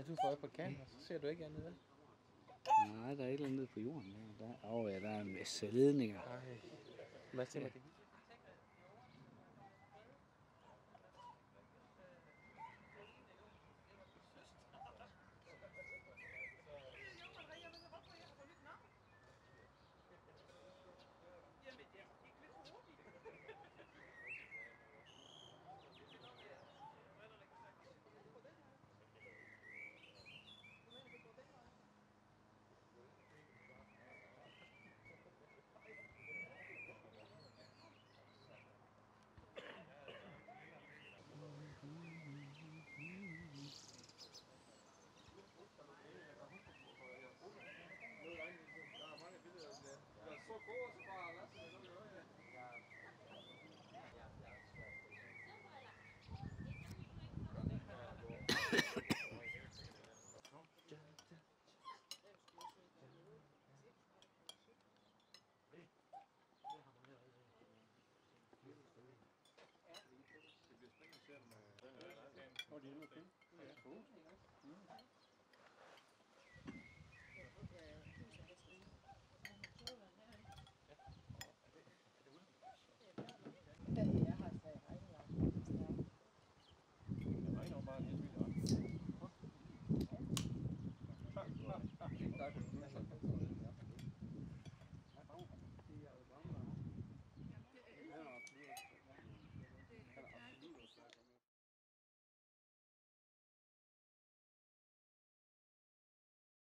Ja, du får øje på og så ser du ikke andet der. Nej, der er et eller andet på jorden. Der, oh, ja, der er en masse ledninger. Ej. Hvad tænker det? Pode ir, não tem. É, pronto.